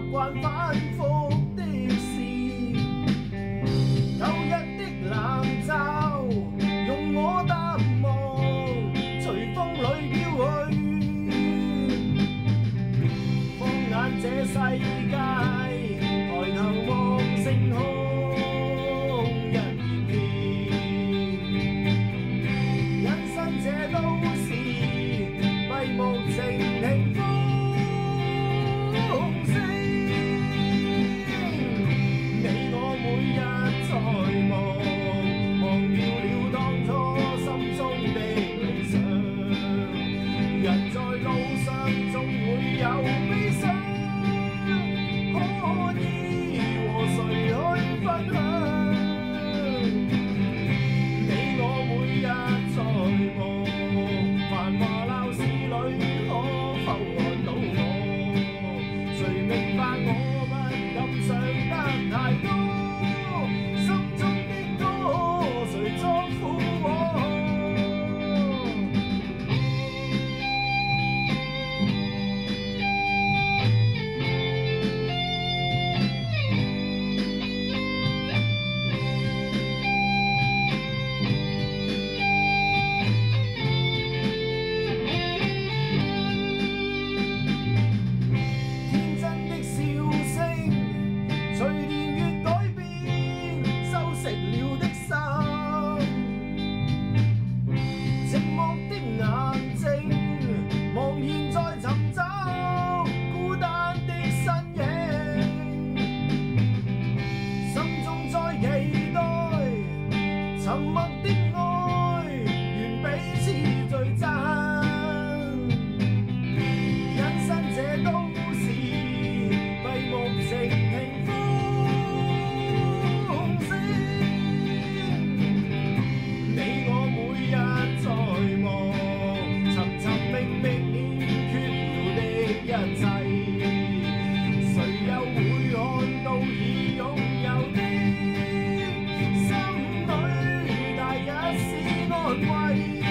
习惯反复。worldwide.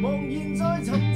茫然在寻。